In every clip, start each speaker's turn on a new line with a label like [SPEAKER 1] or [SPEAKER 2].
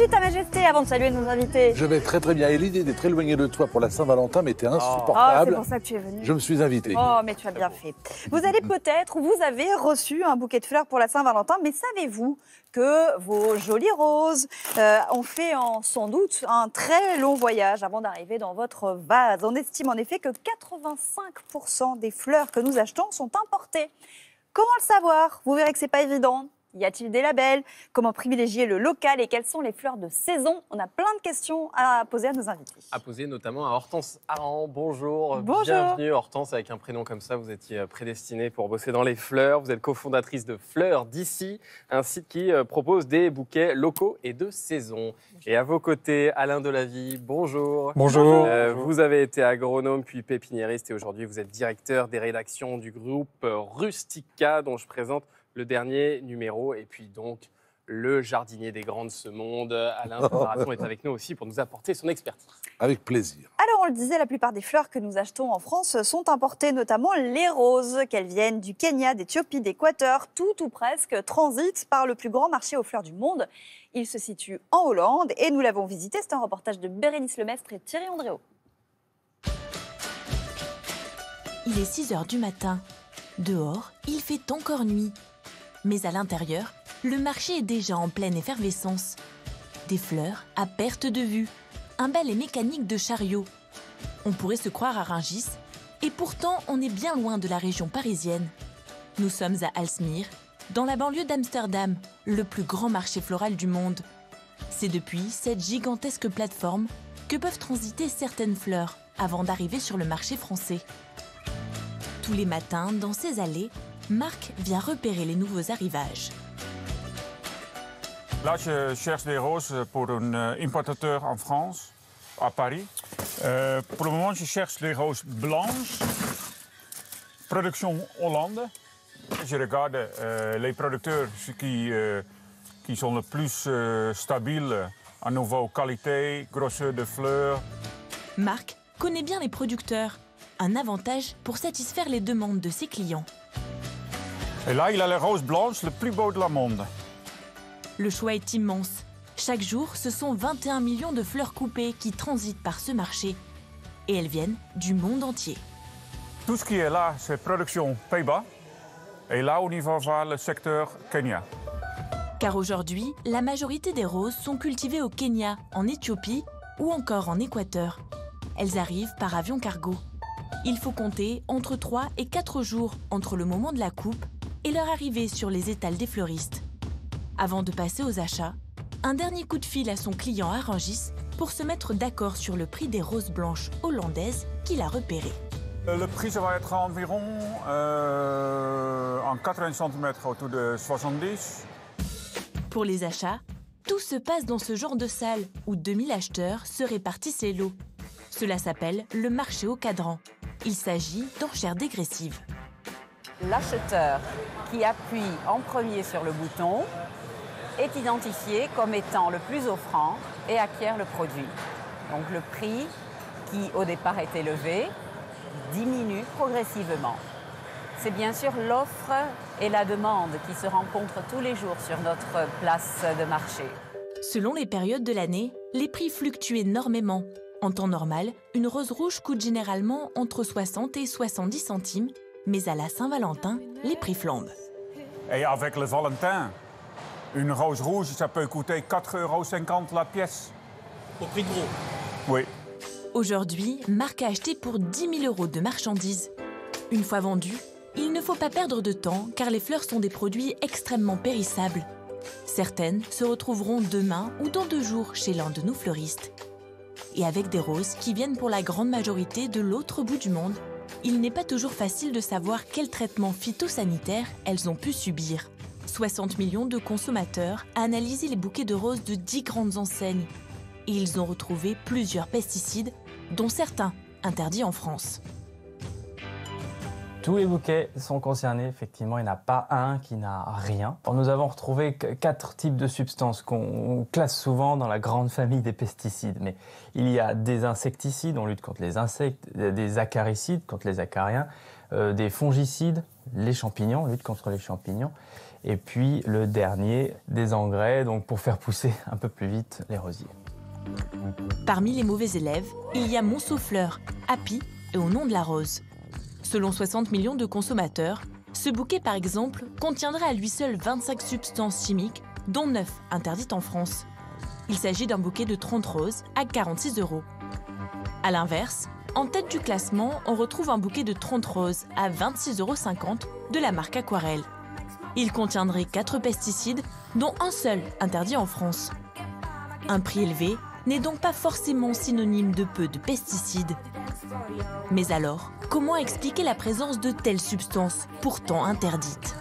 [SPEAKER 1] vas-tu, Ta Majesté, avant de saluer nos invités
[SPEAKER 2] Je vais très très bien. Et l'idée d'être éloigné de toi pour la Saint-Valentin m'était
[SPEAKER 1] Oh, c'est
[SPEAKER 2] insupportable.
[SPEAKER 1] pour ça que tu es venu.
[SPEAKER 2] Je me suis invité.
[SPEAKER 1] Oh, mais tu as bien fait. Vous allez peut-être, ou vous avez reçu un bouquet de fleurs pour la Saint-Valentin, mais savez-vous que vos jolies roses euh, ont fait en, sans doute un très long voyage avant d'arriver dans votre vase On estime en effet que 85% des fleurs que nous achetons sont importées. Comment le savoir? Vous verrez que c'est pas évident. Y a-t-il des labels? Comment privilégier le local Et quelles sont les fleurs de saison? On a plein de questions à poser à nos invités.
[SPEAKER 3] à poser notamment à Hortense Aran. Bonjour,
[SPEAKER 1] Bonjour.
[SPEAKER 3] bienvenue Hortense, avec un prénom comme ça, vous étiez prédestinée pour bosser dans les fleurs. Vous êtes cofondatrice de Fleurs d'ici, un site qui euh, propose des bouquets locaux et de saison. Et à vos côtés, Alain Delavie, bonjour.
[SPEAKER 4] Bonjour.
[SPEAKER 3] Euh, vous avez été agronome puis pépiniériste et aujourd'hui vous êtes directeur des rédactions du groupe euh, Rustica dont je présente le dernier numéro et puis donc le jardinier des grands de ce monde. Alain Marathon est avec nous aussi pour nous apporter son expertise.
[SPEAKER 2] Avec plaisir.
[SPEAKER 1] Alors, on le disait, la plupart des fleurs que nous achetons en France sont importées, notamment les roses, qu'elles viennent du Kenya, d'Éthiopie, d'Équateur. Tout ou presque transitent par le plus grand marché aux fleurs du monde. Il se situe en Hollande et nous l'avons visité. C'est un reportage de Bérénice Lemestre et Thierry Andréo.
[SPEAKER 5] Il est 6 heures du matin. Dehors, il fait encore nuit. Mais à l'intérieur, le marché est déjà en pleine effervescence. Des fleurs à perte de vue, un balai mécanique de chariot. On pourrait se croire à Rungis, et pourtant on est bien loin de la région parisienne. Nous sommes à Alsmeer, dans la banlieue d'Amsterdam, le plus grand marché floral du monde. C'est depuis cette gigantesque plateforme que peuvent transiter certaines fleurs avant d'arriver sur le marché français. Tous les matins, dans ces allées, Marc vient repérer les nouveaux arrivages.
[SPEAKER 4] Là, je cherche des roses pour un euh, importateur en France, à Paris. Euh, pour le moment, je cherche les roses blanches, production Hollande. Je regarde euh, les producteurs ceux qui, euh, qui sont le plus stabiles en niveau qualité, grosseur de fleurs.
[SPEAKER 5] Marc connaît bien les producteurs, un avantage pour satisfaire les demandes de ses clients.
[SPEAKER 4] Et là, il a les roses blanches le plus beau de la monde.
[SPEAKER 5] Le choix est immense. Chaque jour, ce sont 21 millions de fleurs coupées qui transitent par ce marché. Et elles viennent du monde entier.
[SPEAKER 4] Tout ce qui est là, c'est production Pays-Bas. Et là, on y va voir le secteur Kenya.
[SPEAKER 5] Car aujourd'hui, la majorité des roses sont cultivées au Kenya, en Éthiopie ou encore en Équateur. Elles arrivent par avion cargo. Il faut compter entre 3 et 4 jours entre le moment de la coupe et leur arrivée sur les étals des fleuristes. Avant de passer aux achats, un dernier coup de fil à son client à Rungis pour se mettre d'accord sur le prix des roses blanches hollandaises qu'il a repérées.
[SPEAKER 4] Euh, Le prix, ça va être environ euh, en 80 cm autour de 70.
[SPEAKER 5] Pour les achats, tout se passe dans ce genre de salle où 2000 acheteurs se répartissent les lots. Cela s'appelle le marché au cadran. Il s'agit d'enchères dégressives.
[SPEAKER 6] L'acheteur qui appuie en premier sur le bouton est identifié comme étant le plus offrant et acquiert le produit. Donc le prix qui au départ est élevé diminue progressivement. C'est bien sûr l'offre et la demande qui se rencontrent tous les jours sur notre place de marché.
[SPEAKER 5] Selon les périodes de l'année, les prix fluctuent énormément. En temps normal, une rose rouge coûte généralement entre 60 et 70 centimes, mais à la Saint-Valentin, les prix flambent.
[SPEAKER 4] Et avec le Valentin, une rose rouge, ça peut coûter 4,50 euros la pièce.
[SPEAKER 7] Au prix de gros.
[SPEAKER 4] Oui.
[SPEAKER 5] Aujourd'hui, Marc a acheté pour 10 000 euros de marchandises. Une fois vendues, il ne faut pas perdre de temps car les fleurs sont des produits extrêmement périssables. Certaines se retrouveront demain ou dans deux jours chez l'un de nos fleuristes. Et avec des roses qui viennent pour la grande majorité de l'autre bout du monde, il n'est pas toujours facile de savoir quel traitement phytosanitaire elles ont pu subir. 60 millions de consommateurs a analysé les bouquets de roses de 10 grandes enseignes. Et ils ont retrouvé plusieurs pesticides, dont certains interdits en France.
[SPEAKER 8] Tous les bouquets sont concernés, effectivement, il n'y en a pas un qui n'a rien. Nous avons retrouvé qu- quatre types de substances qu'on classe souvent dans la grande famille des pesticides. Mais il y a des insecticides, on lutte contre les insectes, des acaricides contre les acariens, euh, des fongicides, les champignons, lutte contre les champignons, et puis le dernier, des engrais, donc pour faire pousser un peu plus vite les rosiers.
[SPEAKER 5] Parmi les mauvais élèves, il y a Monceau-Fleur, Happy et Au nom de la rose. Selon 60 millions de consommateurs, ce bouquet par exemple contiendrait à lui seul 25 substances chimiques, dont 9 interdites en France. Il s'agit d'un bouquet de 30 roses à 46 euros. A l'inverse, en tête du classement, on retrouve un bouquet de 30 roses à 26,50 euros de la marque Aquarelle. Il contiendrait 4 pesticides, dont un seul interdit en France. Un prix élevé n'est donc pas forcément synonyme de peu de pesticides. Mais alors, comment expliquer la présence de telles substances pourtant interdites?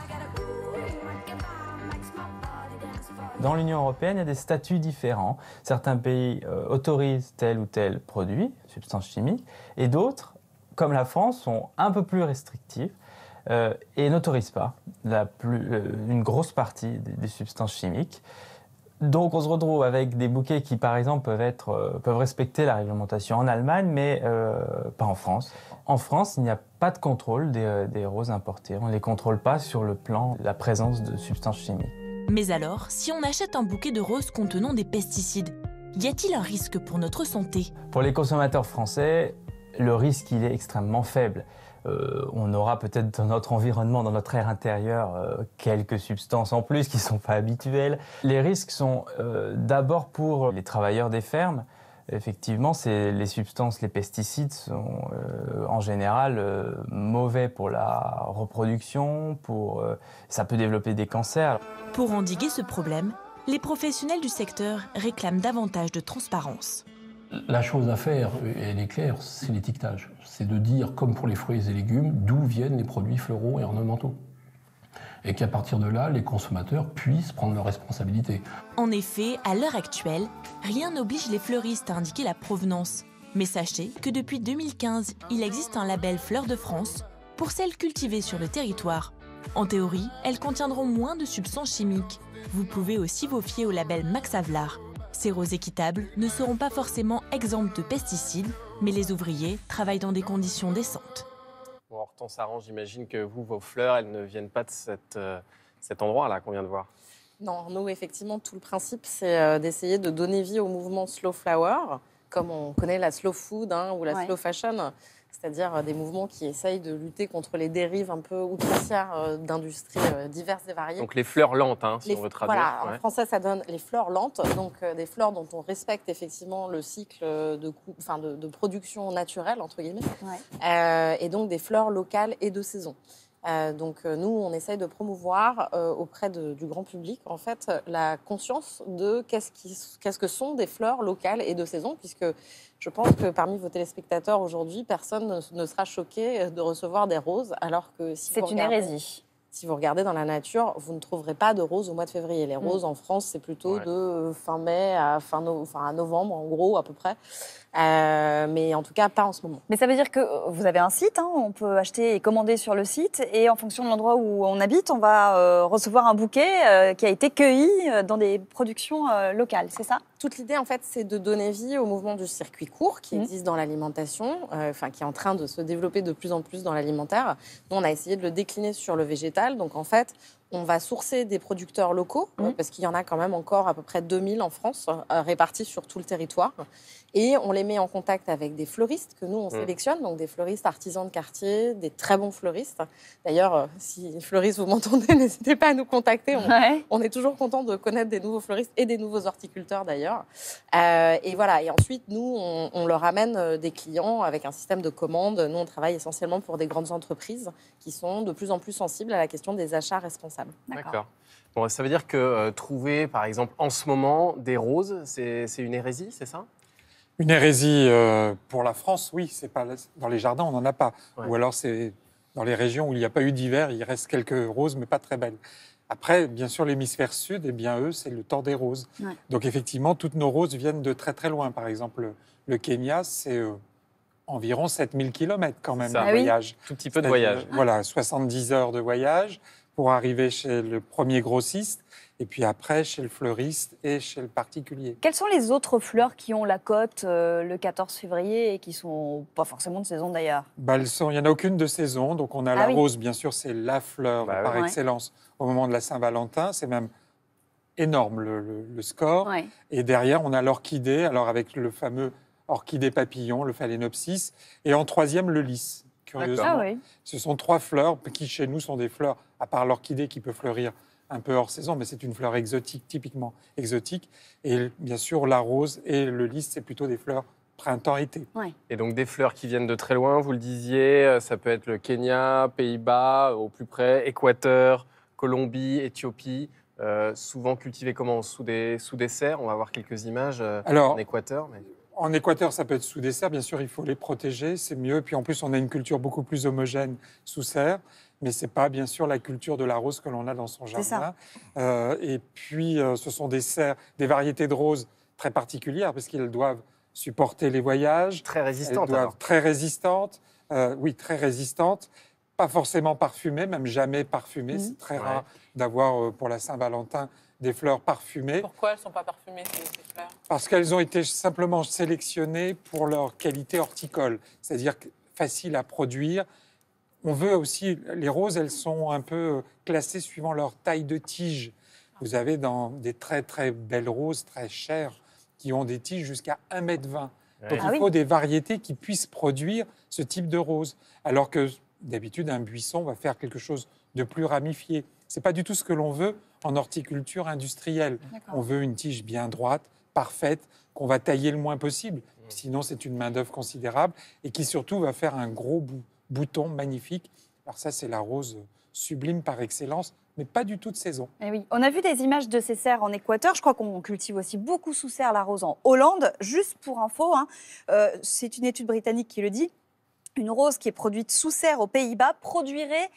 [SPEAKER 8] Dans l'Union européenne, il y a des statuts différents. Certains pays euh, autorisent tel ou tel produit, substance chimique, et d'autres, comme la France, sont un peu plus restrictifs euh, et n'autorisent pas euh, une grosse partie des substances chimiques. Donc on se retrouve avec des bouquets qui, par exemple, peuvent, être, euh, peuvent respecter la réglementation en Allemagne, mais euh, pas en France. En France, il n'y a pas de contrôle des, euh, des roses importées. On ne les contrôle pas sur le plan de la présence de substances chimiques.
[SPEAKER 5] Mais alors, si on achète un bouquet de roses contenant des pesticides, y a-t-il un risque pour notre santé?
[SPEAKER 8] Pour les consommateurs français, le risque il est extrêmement faible. Euh, on aura peut-être dans notre environnement, dans notre air intérieur, euh, quelques substances en plus qui ne sont pas habituelles. Les risques sont euh, d'abord pour les travailleurs des fermes. Effectivement, les substances, les pesticides sont en général mauvais pour la reproduction, pour, ça peut développer des cancers.
[SPEAKER 5] Pour endiguer ce problème, les professionnels du secteur réclament davantage de transparence.
[SPEAKER 7] La chose à faire, et elle est claire, c'est l'étiquetage. C'est de dire, comme pour les fruits et légumes, d'où viennent les produits floraux et ornementaux. Et qu'à partir de là, les consommateurs puissent prendre leurs responsabilités.
[SPEAKER 5] En effet, à l'heure actuelle, rien n'oblige les fleuristes à indiquer la provenance. Mais sachez que depuis 2015, il existe un label Fleur de France pour celles cultivées sur le territoire. En théorie, elles contiendront moins de substances chimiques. Vous pouvez aussi vous fier au label Max Havelaar. Ces roses équitables ne seront pas forcément exemptes de pesticides, mais les ouvriers travaillent dans des conditions décentes.
[SPEAKER 3] Bon, Hortense Aran, j'imagine que vous, vos fleurs, elles ne viennent pas de cette, euh, cet endroit-là qu'on vient de voir.
[SPEAKER 9] Non, nous, effectivement, tout le principe, c'est euh, d'essayer de donner vie au mouvement slow flower, comme on connaît la slow food hein, ou la
[SPEAKER 1] Ouais.
[SPEAKER 9] slow fashion, c'est-à-dire euh, des mouvements qui essayent de lutter contre les dérives un peu outrancières euh, d'industries euh, diverses et variées.
[SPEAKER 3] Donc les fleurs lentes, hein, si
[SPEAKER 9] Les-
[SPEAKER 3] on veut traduire.
[SPEAKER 9] Voilà, en français, ça donne les fleurs lentes, donc euh, des fleurs dont on respecte effectivement le cycle de, cou- enfin, de, de production naturelle, entre guillemets,
[SPEAKER 1] Ouais.
[SPEAKER 9] Euh, et donc des fleurs locales et de saison. Euh, donc euh, nous, on essaye de promouvoir euh, auprès de- du grand public en fait la conscience de qu'est-ce, qui- qu'est-ce que sont des fleurs locales et de saison, puisque je pense que parmi vos téléspectateurs aujourd'hui, personne ne, ne sera choqué de recevoir des roses, alors que si
[SPEAKER 1] C'est une
[SPEAKER 9] regardez-
[SPEAKER 1] hérésie.
[SPEAKER 9] Si vous regardez dans la nature, vous ne trouverez pas de roses au mois de février. Les
[SPEAKER 1] Mm.
[SPEAKER 9] roses en France, c'est plutôt
[SPEAKER 3] Ouais.
[SPEAKER 9] de fin mai à fin no- enfin, à novembre, en gros, à peu près. Euh, mais en tout cas, pas en ce moment.
[SPEAKER 1] Mais ça veut dire que euh, vous avez un site, hein, on peut acheter et commander sur le site, et en fonction de l'endroit où on habite, on va euh, recevoir un bouquet euh, qui a été cueilli dans des productions locales, c'est ça?
[SPEAKER 9] Toute l'idée, en fait, c'est de donner vie au mouvement du circuit court qui
[SPEAKER 1] Mhm.
[SPEAKER 9] existe dans l'alimentation, enfin, qui est en train de se développer de plus en plus dans l'alimentaire. Nous, on a essayé de le décliner sur le végétal. Donc, en fait, on va sourcer des producteurs locaux, euh,
[SPEAKER 1] Mhm.
[SPEAKER 9] parce qu'il y en a quand même encore à peu près 2000 en France, euh, répartis sur tout le territoire. Et on les met en contact avec des fleuristes que nous, on
[SPEAKER 3] Mhm.
[SPEAKER 9] sélectionne, donc des fleuristes artisans de quartier, des très bons fleuristes. D'ailleurs, euh, si fleuristes, vous m'entendez, n'hésitez pas à nous contacter. On,
[SPEAKER 1] Ouais.
[SPEAKER 9] on est toujours content de connaître des nouveaux fleuristes et des nouveaux horticulteurs d'ailleurs. Euh, et voilà. Et ensuite, nous, on, on leur amène euh, des clients avec un système de commande. Nous, on travaille essentiellement pour des grandes entreprises qui sont de plus en plus sensibles à la question des achats responsables.
[SPEAKER 3] D'accord. Bon, ça veut dire que euh, trouver, par exemple, en ce moment, des roses, c'est une hérésie, c'est ça?
[SPEAKER 10] Une hérésie euh, pour la France, oui, c'est pas dans les jardins, on n'en a pas.
[SPEAKER 3] Ouais.
[SPEAKER 10] Ou alors c'est dans les régions où il n'y a pas eu d'hiver, il reste quelques roses, mais pas très belles. Après, bien sûr, l'hémisphère sud, eh bien eux, c'est le temps des roses.
[SPEAKER 1] Ouais.
[SPEAKER 10] Donc effectivement, toutes nos roses viennent de très très loin. Par exemple, le, Kenya, c'est euh, environ 7000 km quand même de
[SPEAKER 1] Ah oui.
[SPEAKER 10] voyage.
[SPEAKER 3] Tout petit peu de voyage.
[SPEAKER 10] Voilà, 70 heures de voyage pour arriver chez le premier grossiste. et puis après chez le fleuriste et chez le particulier.
[SPEAKER 1] Quelles sont les autres fleurs qui ont la cote euh, le 14 février et qui sont pas forcément de saison d'ailleurs?
[SPEAKER 10] Bah, elles sont- il n'y en a aucune de saison, donc on a
[SPEAKER 1] Ah
[SPEAKER 10] la
[SPEAKER 1] oui.
[SPEAKER 10] rose, bien sûr, c'est la fleur
[SPEAKER 3] Bah
[SPEAKER 10] par excellence au moment de la Saint-Valentin, c'est même énorme le, le- le score.
[SPEAKER 1] Ouais.
[SPEAKER 10] Et derrière, on a l'orchidée, alors avec le fameux orchidée papillon, le phalaenopsis, et en troisième, le lys. Curieusement,
[SPEAKER 1] Ah oui.
[SPEAKER 10] ce sont trois fleurs qui, chez nous, sont des fleurs, à part l'orchidée qui peut fleurir un peu hors saison, mais c'est une fleur exotique, typiquement exotique. Et bien sûr, la rose et le lys, c'est plutôt des fleurs printemps-été.
[SPEAKER 3] Et donc des fleurs qui viennent de très loin, vous le disiez, euh, ça peut être le Kenya, Pays-Bas, au plus près, Équateur, Colombie, Éthiopie, euh, souvent cultivées comment? Sous des, sous des serres? On va voir quelques images euh,
[SPEAKER 10] Alors,
[SPEAKER 3] en Équateur. mais-
[SPEAKER 10] En Équateur, ça peut être sous des serres, bien sûr, il faut les protéger, c'est mieux. Puis en plus, on a une culture beaucoup plus homogène sous serre, mais c'est pas bien sûr la culture de la rose que l'on a dans son jardin. Euh, et puis, euh, ce sont des serres, des variétés de roses très particulières, parce qu'elles doivent supporter les voyages,
[SPEAKER 3] Très
[SPEAKER 10] elles
[SPEAKER 3] résistantes alors.
[SPEAKER 10] très résistantes, euh, oui, très résistantes, pas forcément parfumées, même jamais parfumées.
[SPEAKER 1] Mhm.
[SPEAKER 10] C'est très
[SPEAKER 3] Ouais.
[SPEAKER 10] rare d'avoir euh, pour la Saint-Valentin des fleurs parfumées.
[SPEAKER 11] Pourquoi elles ne sont pas parfumées, ces, ces fleurs?
[SPEAKER 10] Parce qu'elles ont été simplement sélectionnées pour leur qualité horticole, c'est-à-dire que faciles à produire. On veut aussi, les roses, elles sont un peu classées suivant leur taille de tige. Vous avez dans des très très belles roses, très chères, qui ont des tiges jusqu'à 1,20 m. Donc.
[SPEAKER 1] Ah
[SPEAKER 10] il
[SPEAKER 1] oui.
[SPEAKER 10] faut des variétés qui puissent produire ce type de rose. Alors que d'habitude, un buisson va faire quelque chose de plus ramifié. Ce n'est pas du tout ce que l'on veut en horticulture industrielle. On veut une tige bien droite, parfaite, qu'on va tailler le moins possible. Sinon, c'est une main-d'œuvre considérable et qui surtout va faire un gros bou- bouton magnifique. Alors, ça, c'est la rose sublime par excellence, mais pas du tout de saison.
[SPEAKER 1] Eh oui. On a vu des images de ces serres en Équateur. Je crois qu'on cultive aussi beaucoup sous serre la rose en Hollande. Juste pour info, hein, euh, c'est une étude britannique qui le dit. Une rose qui est produite sous serre aux Pays-Bas produirait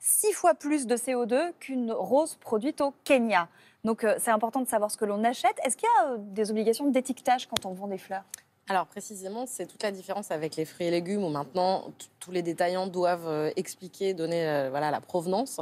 [SPEAKER 1] six fois plus de CO2 qu'une rose produite au Kenya. Donc euh, c'est important de savoir ce que l'on achète. Est-ce qu'il y a euh, des obligations d'étiquetage quand on vend des fleurs?
[SPEAKER 9] Alors précisément, c'est toute la différence avec les fruits et légumes où maintenant tous les détaillants doivent euh, expliquer, donner voilà, la provenance.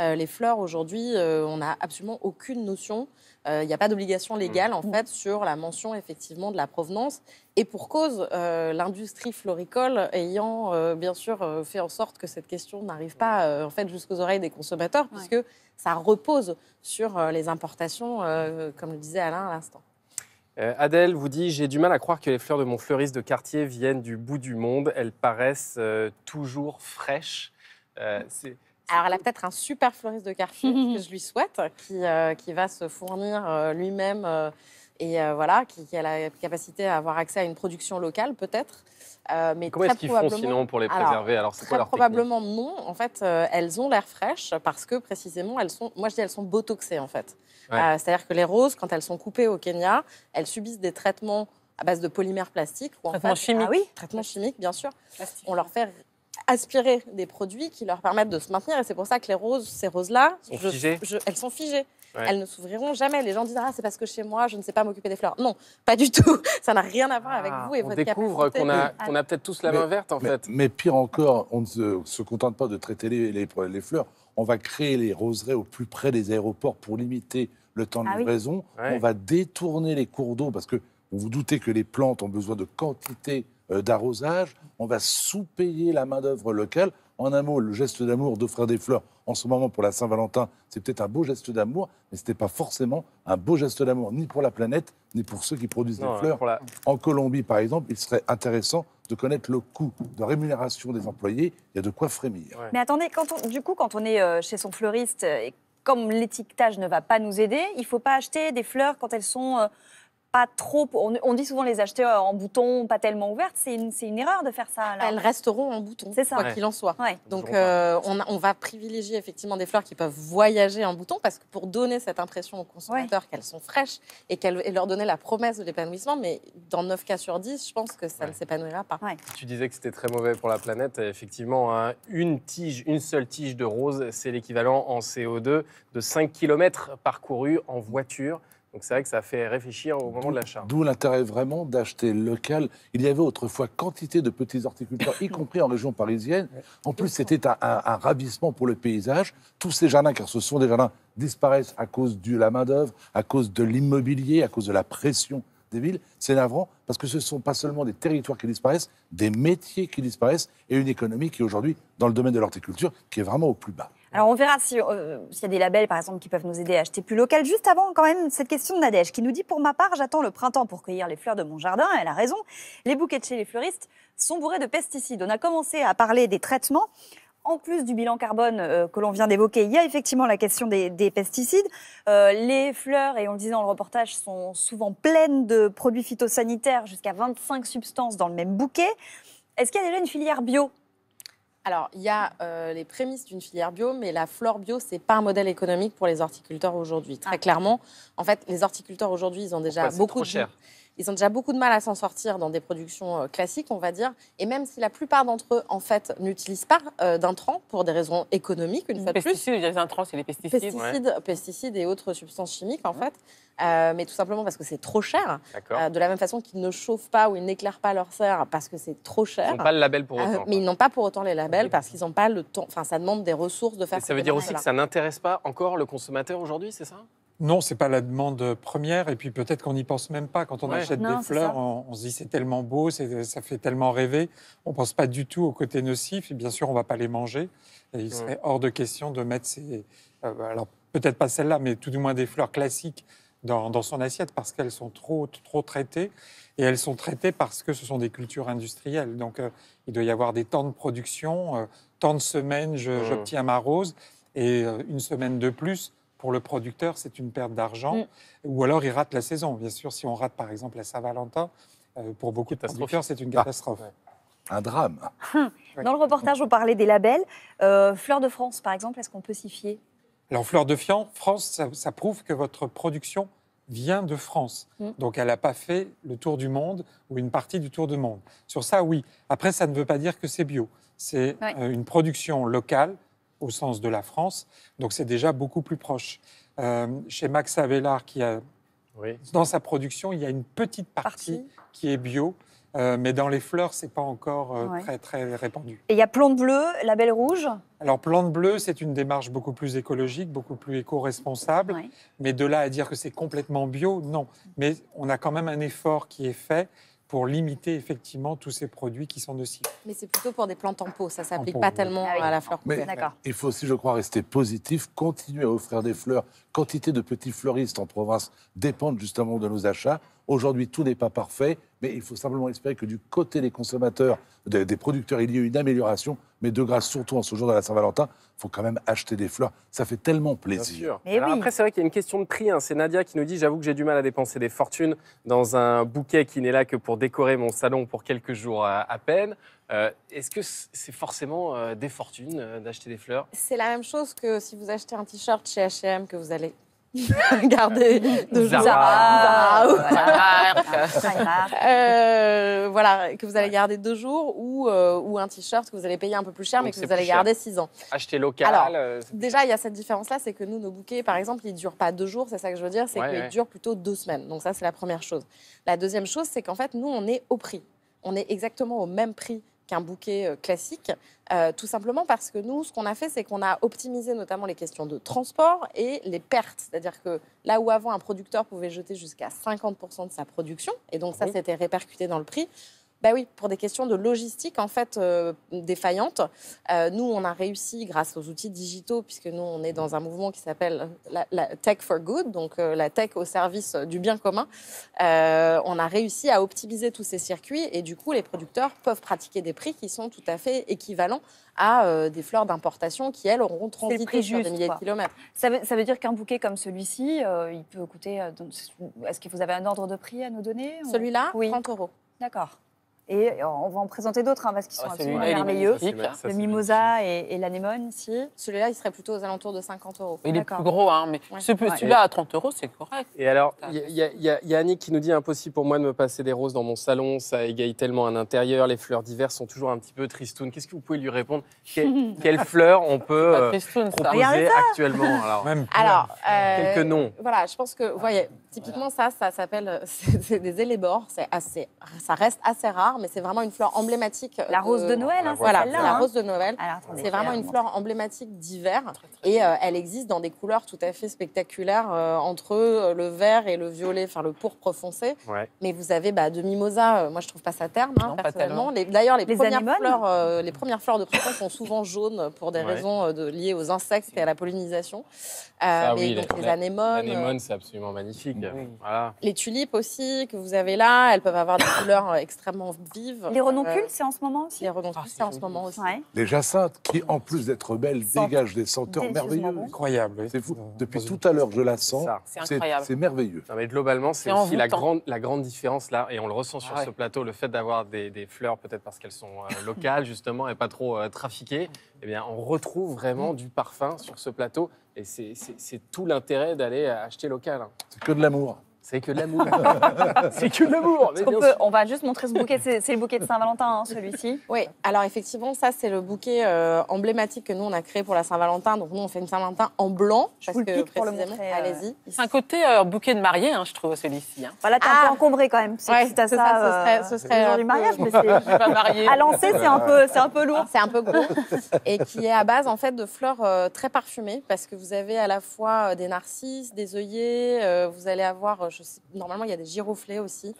[SPEAKER 9] Euh, les fleurs aujourd'hui, euh, on n'a absolument aucune notion. Euh, Il n'y a pas d'obligation légale en fait sur la mention effectivement de la provenance. Et pour cause, euh, l'industrie floricole ayant euh, bien sûr euh, fait en sorte que cette question n'arrive pas euh, en fait jusqu'aux oreilles des consommateurs,
[SPEAKER 1] Ouais.
[SPEAKER 9] puisque ça repose sur euh, les importations, euh, comme le disait Alain à l'instant.
[SPEAKER 3] Euh, Adèle vous dit J'ai du mal à croire que les fleurs de mon fleuriste de quartier viennent du bout du monde. Elles paraissent euh, toujours fraîches. Euh, c'est-
[SPEAKER 9] Alors, elle a peut-être un super fleuriste de quartier que je lui souhaite, qui, euh, qui va se fournir euh, lui-même euh, et euh, voilà, qui, qui a la capacité à avoir accès à une production locale, peut-être. Euh, mais
[SPEAKER 3] Comment est-ce qu'ils font sinon pour les
[SPEAKER 9] Alors,
[SPEAKER 3] préserver? Alors, c'est quoi
[SPEAKER 9] Très
[SPEAKER 3] leur
[SPEAKER 9] probablement non. En fait, euh, elles ont l'air fraîches parce que précisément, elles sont, moi je dis elles sont botoxées en fait.
[SPEAKER 3] Ouais.
[SPEAKER 9] Euh, C'est-à-dire que les roses, quand elles sont coupées au Kenya, elles subissent des traitements à base de polymères plastiques. Ou en
[SPEAKER 11] Traitements
[SPEAKER 9] fait,
[SPEAKER 11] chimiques.
[SPEAKER 1] Ah oui
[SPEAKER 9] traitements chimiques, bien sûr
[SPEAKER 11] Plastique.
[SPEAKER 9] on leur fait aspirer des produits qui leur permettent de se maintenir. Et c'est pour ça que les roses, ces roses-là, elles sont figées.
[SPEAKER 3] Ouais.
[SPEAKER 9] Elles ne s'ouvriront jamais. Les gens disent ah c'est parce que chez moi je ne sais pas m'occuper des fleurs. Non, pas du tout. Ça n'a rien à voir avec
[SPEAKER 3] Ah,
[SPEAKER 9] vous et
[SPEAKER 3] on
[SPEAKER 9] votre
[SPEAKER 3] découvre qu'on a, qu'on a peut-être tous la main
[SPEAKER 2] Mais-
[SPEAKER 3] verte, en
[SPEAKER 2] mais,
[SPEAKER 3] fait.
[SPEAKER 2] mais pire encore, on ne se, se contente pas de traiter les, les- les fleurs. On va créer les roseraies au plus près des aéroports pour limiter le temps de
[SPEAKER 1] Ah oui.
[SPEAKER 2] livraison.
[SPEAKER 3] Ouais.
[SPEAKER 2] On va détourner les cours d'eau parce que vous vous doutez que les plantes ont besoin de quantité d'arrosage. On va sous-payer la main-d'œuvre locale. En un mot, le geste d'amour d'offrir des fleurs en ce moment pour la Saint-Valentin, c'est peut-être un beau geste d'amour, mais ce n'était pas forcément un beau geste d'amour, ni pour la planète, ni pour ceux qui produisent
[SPEAKER 3] Non,
[SPEAKER 2] des fleurs.
[SPEAKER 3] la-
[SPEAKER 2] En Colombie, par exemple, il serait intéressant de connaître le coût de rémunération des employés. Il y a de quoi frémir.
[SPEAKER 3] Ouais.
[SPEAKER 1] Mais attendez, quand on- du coup, quand on est euh, chez son fleuriste, euh, et comme l'étiquetage ne va pas nous aider, il ne faut pas acheter des fleurs quand elles sont euh, pas trop. On, on dit souvent les acheter en bouton, pas tellement ouvertes. C'est une, erreur de faire ça. alors.
[SPEAKER 9] Elles resteront en bouton,
[SPEAKER 1] C'est ça.
[SPEAKER 9] quoi
[SPEAKER 3] Ouais.
[SPEAKER 9] qu'il en soit.
[SPEAKER 1] Ouais.
[SPEAKER 9] Donc euh, on, va privilégier effectivement des fleurs qui peuvent voyager en bouton parce que pour donner cette impression aux consommateurs qu'elles sont fraîches et, qu'elles- et leur donner la promesse de l'épanouissement, mais dans 9 cas sur 10, je pense que ça
[SPEAKER 3] Ouais.
[SPEAKER 9] ne s'épanouira pas.
[SPEAKER 3] Tu disais que c'était très mauvais pour la planète. Effectivement, hein, une tige, une seule tige de rose, c'est l'équivalent en CO2 de 5 km parcourus en voiture Donc c'est vrai que ça fait réfléchir au moment de l'achat.
[SPEAKER 2] D'où l'intérêt vraiment d'acheter local. Il y avait autrefois quantité de petits horticulteurs, y compris en région parisienne. En plus, c'était un, un- un ravissement pour le paysage. Tous ces jardins, car ce sont des jardins, disparaissent à cause de la main-d'œuvre, à cause de l'immobilier, à cause de la pression des villes. C'est navrant parce que ce ne sont pas seulement des territoires qui disparaissent, des métiers qui disparaissent et une économie qui est aujourd'hui, dans le domaine de l'horticulture, qui est vraiment au plus bas.
[SPEAKER 1] Alors on verra euh, s'il y a des labels par exemple qui peuvent nous aider à acheter plus local. Juste avant quand même cette question de Nadège qui nous dit pour ma part j'attends le printemps pour cueillir les fleurs de mon jardin. Elle a raison. Les bouquets de chez les fleuristes sont bourrés de pesticides. On a commencé à parler des traitements. En plus du bilan carbone euh, que l'on vient d'évoquer, il y a effectivement la question des, des pesticides. Euh, les fleurs, et on le disait dans le reportage, sont souvent pleines de produits phytosanitaires, jusqu'à 25 substances dans le même bouquet. Est-ce qu'il y a déjà une filière bio
[SPEAKER 9] Alors, il y a euh, les prémices d'une filière bio, mais la flore bio, c'est pas un modèle économique pour les horticulteurs aujourd'hui. Très clairement, en fait, les horticulteurs aujourd'hui, ils ont déjà
[SPEAKER 3] Pourquoi? C'est
[SPEAKER 9] beaucoup
[SPEAKER 3] trop
[SPEAKER 9] de
[SPEAKER 3] cher
[SPEAKER 9] ils ont déjà beaucoup de mal à s'en sortir dans des productions euh, classiques, on va dire. Et même si la plupart d'entre eux, en fait, n'utilisent pas euh, d'intrants pour des raisons économiques, une fois de plus,
[SPEAKER 11] Pesticides, les intrants, c'est les pesticides.
[SPEAKER 9] pesticides, pesticides et autres substances chimiques, en fait. Euh, mais tout simplement parce que c'est trop cher.
[SPEAKER 3] D'accord.
[SPEAKER 9] Euh, de la même façon qu'ils ne chauffent pas ou ils n'éclairent pas leur serre parce que c'est trop cher.
[SPEAKER 3] Ils n'ont pas le label pour
[SPEAKER 9] Euh,
[SPEAKER 3] autant.
[SPEAKER 9] mais ils n'ont pas pour autant les labels parce qu'ils n'ont pas le temps. Enfin, ça demande des ressources de faire.
[SPEAKER 3] Et ça veut dire aussi que ça n'intéresse pas encore le consommateur aujourd'hui, c'est ça?
[SPEAKER 10] Non, c'est pas la demande première. Et puis peut-être qu'on n'y pense même pas. Quand on
[SPEAKER 3] Ouais.
[SPEAKER 10] achète
[SPEAKER 1] Non,
[SPEAKER 10] des fleurs, on, on se dit c'est tellement beau, c'est- ça fait tellement rêver. On pense pas du tout au côté nocif. Et bien sûr, on va pas les manger. Et il serait hors de question de mettre ces. euh, alors peut-être pas celle-là, mais tout du moins des fleurs classiques dans, dans son assiette parce qu'elles sont trop, trop traitées. Et elles sont traitées parce que ce sont des cultures industrielles. Donc euh, il doit y avoir des temps de production, euh, tant de semaines, j'obtiens ma rose. Et euh, une semaine de plus, pour le producteur, c'est une perte d'argent.
[SPEAKER 1] Mm.
[SPEAKER 10] Ou alors il rate la saison. Bien sûr, si on rate par exemple la Saint-Valentin, euh, pour beaucoup de
[SPEAKER 3] Catastrophe.
[SPEAKER 10] producteurs, c'est une
[SPEAKER 2] Ah.
[SPEAKER 10] catastrophe.
[SPEAKER 2] Un drame.
[SPEAKER 1] Dans le reportage, on parlait des labels. Euh, Fleurs de France, par exemple, est-ce qu'on peut s'y fier?
[SPEAKER 10] Alors, Fleur de Fian, France, ça, ça prouve que votre production vient de France.
[SPEAKER 9] Mm.
[SPEAKER 10] Donc, elle n'a pas fait le tour du monde ou une partie du tour du monde. Sur ça, oui. Après, ça ne veut pas dire que c'est bio. C'est
[SPEAKER 1] Ouais.
[SPEAKER 10] euh, une production locale au sens de la France. Donc, c'est déjà beaucoup plus proche. Euh, chez Max Avelar, qui a,
[SPEAKER 3] Oui.
[SPEAKER 10] dans sa production, il y a une petite partie
[SPEAKER 1] Partie.
[SPEAKER 10] qui est bio. euh, mais dans les fleurs, c'est pas encore euh,
[SPEAKER 1] Ouais.
[SPEAKER 10] très, très répandu.
[SPEAKER 1] Et il y a Plante Bleue, Label Rouge?
[SPEAKER 10] Alors, Plante Bleue, c'est une démarche beaucoup plus écologique, beaucoup plus éco-responsable.
[SPEAKER 1] Ouais.
[SPEAKER 10] Mais de là à dire que c'est complètement bio, non. Mais on a quand même un effort qui est fait pour limiter effectivement tous ces produits qui sont nocifs.
[SPEAKER 9] Mais c'est plutôt pour des plantes en pot. Ça s'applique
[SPEAKER 10] pot,
[SPEAKER 9] pas
[SPEAKER 10] oui.
[SPEAKER 9] tellement
[SPEAKER 1] Ah oui.
[SPEAKER 9] à la fleur
[SPEAKER 2] Mais-
[SPEAKER 9] coupée.
[SPEAKER 2] Il faut aussi, je crois, rester positif, continuer à offrir des fleurs. Quantité de petits fleuristes en province dépendent justement de nos achats. Aujourd'hui, tout n'est pas parfait, mais il faut simplement espérer que du côté des consommateurs, des, des producteurs, il y ait une amélioration. Mais de grâce, surtout en ce jour de la Saint-Valentin, il faut quand même acheter des fleurs. Ça fait tellement
[SPEAKER 3] Bien
[SPEAKER 2] plaisir.
[SPEAKER 3] sûr.
[SPEAKER 1] Mais
[SPEAKER 3] Alors
[SPEAKER 1] oui.
[SPEAKER 3] Après, c'est vrai qu'il y a une question de prix. hein. C'est Nadia qui nous dit J'avoue que j'ai du mal à dépenser des fortunes dans un bouquet qui n'est là que pour décorer mon salon pour quelques jours à, à peine. Euh, Est-ce que c'est forcément euh, des fortunes euh, d'acheter des fleurs?
[SPEAKER 9] C'est la même chose que si vous achetez un t-shirt chez H&M que vous allez garder de
[SPEAKER 3] Zara.
[SPEAKER 9] Zara, ou-
[SPEAKER 1] Zara.
[SPEAKER 9] Euh, voilà, que vous allez garder deux jours ou, euh, ou un t-shirt que vous allez payer un peu plus cher
[SPEAKER 3] Donc
[SPEAKER 9] mais que vous allez
[SPEAKER 3] cher.
[SPEAKER 9] garder six ans.
[SPEAKER 3] Acheter local
[SPEAKER 9] Alors,
[SPEAKER 3] euh,
[SPEAKER 9] Déjà, il y a cette différence-là, c'est que nous, nos bouquets, par exemple, ils ne durent pas deux jours, c'est ça que je veux dire, c'est
[SPEAKER 3] Ouais,
[SPEAKER 9] qu'ils
[SPEAKER 3] ouais.
[SPEAKER 9] durent plutôt deux semaines. Donc ça, c'est la première chose. La deuxième chose, c'est qu'en fait, nous, on est au prix. On est exactement au même prix qu'un bouquet euh, classique, euh, tout simplement parce que nous, ce qu'on a fait, c'est qu'on a optimisé notamment les questions de transport et les pertes. C'est-à-dire que là où avant, un producteur pouvait jeter jusqu'à 50% de sa production, et donc ça,
[SPEAKER 3] Oui.
[SPEAKER 9] c'était répercuté dans le prix, bah oui, pour des questions de logistique en fait euh, défaillantes, euh, nous on a réussi grâce aux outils digitaux, puisque nous on est dans un mouvement qui s'appelle la, la Tech for Good, donc euh, la tech au service du bien commun. On a réussi à optimiser tous ces circuits et du coup les producteurs peuvent pratiquer des prix qui sont tout à fait équivalents à des fleurs d'importation qui elles auront transité sur des milliers
[SPEAKER 1] quoi.
[SPEAKER 9] de kilomètres.
[SPEAKER 1] Ça veut, ça veut dire qu'un bouquet comme celui-ci, il peut coûter. Est-ce que vous avez un ordre de prix à nous donner
[SPEAKER 9] Celui-là,
[SPEAKER 1] Oui.
[SPEAKER 9] 30 euros.
[SPEAKER 1] D'accord. Et on va en présenter d'autres hein, parce qu'ils sont
[SPEAKER 11] Ah,
[SPEAKER 1] absolument
[SPEAKER 11] il est
[SPEAKER 1] merveilleux. Le mimosa et, et l'anémone ici.
[SPEAKER 9] Celui-là, il serait plutôt aux alentours de 50 euros.
[SPEAKER 11] Il est plus gros, hein, mais
[SPEAKER 9] Ouais.
[SPEAKER 11] ce-
[SPEAKER 1] Ouais.
[SPEAKER 11] celui-là à 30 euros, c'est correct.
[SPEAKER 3] Et alors, il y, a- y y Annick qui nous dit impossible pour moi de me passer des roses dans mon salon, ça égaye tellement un intérieur, les fleurs d'hiver sont toujours un petit peu tristounes. Qu'est-ce que vous pouvez lui répondre? Que- Quelles fleurs on peut euh, proposer actuellement alors,
[SPEAKER 10] Même
[SPEAKER 9] Alors, euh,
[SPEAKER 3] Quelques noms.
[SPEAKER 9] Voilà, je pense que, vous voyez, typiquement ça, ça s'appelle, des élébores. C'est assez, ça reste assez rare, mais c'est vraiment une fleur emblématique.
[SPEAKER 1] La rose de Noël, hein,
[SPEAKER 9] Voilà,
[SPEAKER 1] celle-là.
[SPEAKER 9] la
[SPEAKER 1] hein.
[SPEAKER 9] rose de Noël. C'est vraiment une fleur emblématique d'hiver et euh, elle existe dans des couleurs tout à fait spectaculaires euh, entre euh, le vert et le violet, enfin le pourpre foncé.
[SPEAKER 3] Ouais.
[SPEAKER 9] Mais vous avez bah, de mimosa, euh, moi je trouve pas ça terne hein,
[SPEAKER 11] Non,
[SPEAKER 9] personnellement. Les- D'ailleurs, les,
[SPEAKER 1] Les
[SPEAKER 9] premières
[SPEAKER 1] anémones
[SPEAKER 9] fleurs, euh, les premières fleurs de printemps sont souvent jaunes pour des
[SPEAKER 3] Ouais.
[SPEAKER 9] raisons euh, de, liées aux insectes et à la pollinisation. Euh,
[SPEAKER 3] Ah
[SPEAKER 9] mais
[SPEAKER 3] oui,
[SPEAKER 9] donc
[SPEAKER 3] la-
[SPEAKER 9] les anémones, euh,
[SPEAKER 3] L'anémone, c'est absolument magnifique.
[SPEAKER 11] Oui.
[SPEAKER 3] Voilà.
[SPEAKER 9] les tulipes aussi que vous avez là, elles peuvent avoir des couleurs extrêmement vives.
[SPEAKER 1] Les renoncules,
[SPEAKER 9] Euh,
[SPEAKER 1] c'est en ce moment aussi?
[SPEAKER 9] les renoncules,
[SPEAKER 11] Ah, c'est
[SPEAKER 9] en ce moment aussi.
[SPEAKER 1] Ouais.
[SPEAKER 2] Les jacinthes, qui en plus d'être belles, dégagent des senteurs
[SPEAKER 1] bon.
[SPEAKER 10] incroyable.
[SPEAKER 2] C'est fou. Depuis tout à l'heure, je la sens.
[SPEAKER 11] C'est incroyable.
[SPEAKER 2] C'est merveilleux.
[SPEAKER 3] Non, mais globalement, c'est aussi la grande, la grande différence là, et on le ressent sur
[SPEAKER 11] Ah ouais.
[SPEAKER 3] ce plateau, le fait d'avoir des, des fleurs, peut-être parce qu'elles sont euh, locales justement et pas trop euh, trafiquées. Eh bien, on retrouve vraiment du parfum sur ce plateau, et c'est- c'est c'est tout l'intérêt d'aller acheter local. hein.
[SPEAKER 2] C'est que de l'amour.
[SPEAKER 3] C'est que de l'amour. c'est que de l'amour.
[SPEAKER 1] on va juste montrer ce bouquet. C'est c'est le bouquet de Saint-Valentin, hein, celui-ci.
[SPEAKER 9] Oui, alors effectivement, ça c'est le bouquet euh, emblématique que nous on a créé pour la Saint-Valentin. Donc nous on fait une Saint-Valentin en blanc.
[SPEAKER 1] Je
[SPEAKER 9] parce
[SPEAKER 1] vous le
[SPEAKER 9] que
[SPEAKER 1] pique pour le
[SPEAKER 9] précisément-
[SPEAKER 1] montrer, euh.
[SPEAKER 9] Allez-y.
[SPEAKER 11] C'est un côté euh, bouquet de mariée, hein, je trouve, celui-ci. Hein.
[SPEAKER 1] Voilà, t'es un
[SPEAKER 9] Ah.
[SPEAKER 1] peu encombré quand même. C'est
[SPEAKER 9] Ouais,
[SPEAKER 1] si t'as
[SPEAKER 9] c'est
[SPEAKER 1] ça,
[SPEAKER 9] ça, ce serait- ce serait
[SPEAKER 1] le jour du mariage, mais
[SPEAKER 11] Je
[SPEAKER 1] c'est
[SPEAKER 11] suis pas mariée.
[SPEAKER 1] à lancer, c'est un peu, c'est un peu lourd.
[SPEAKER 9] C'est un peu gros et qui est à base en fait de fleurs euh, très parfumées parce que vous avez à la fois des narcisses, des œillets, euh, vous allez avoir, euh, je sais- normalement il y a des giroflées aussi,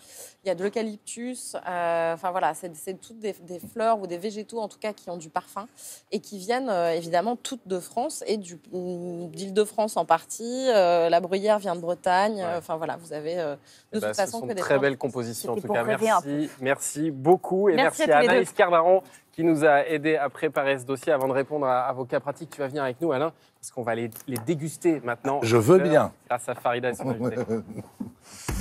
[SPEAKER 9] il y a de l'eucalyptus, euh, enfin voilà, c'est c'est toutes des, des fleurs ou des végétaux en tout cas qui ont du parfum et qui viennent euh, évidemment toutes de France et du- d'Île-de-France en partie. Euh, la bruyère vient de Bretagne,
[SPEAKER 3] Ouais.
[SPEAKER 9] enfin voilà, vous avez euh,
[SPEAKER 3] Eh
[SPEAKER 9] de
[SPEAKER 3] ben,
[SPEAKER 9] toute
[SPEAKER 3] ce
[SPEAKER 9] façon
[SPEAKER 3] sont
[SPEAKER 9] que des
[SPEAKER 3] très belles compositions en tout cas. Merci, merci beaucoup et
[SPEAKER 1] Merci
[SPEAKER 3] merci,
[SPEAKER 1] à
[SPEAKER 3] à. Anaïs Cardaron qui nous a aidé à préparer ce dossier. Avant de répondre à, à vos cas pratiques, tu vas venir avec nous, Alain, parce qu'on va les, les déguster maintenant.
[SPEAKER 2] Je veux bien.
[SPEAKER 3] Grâce à Farida et son.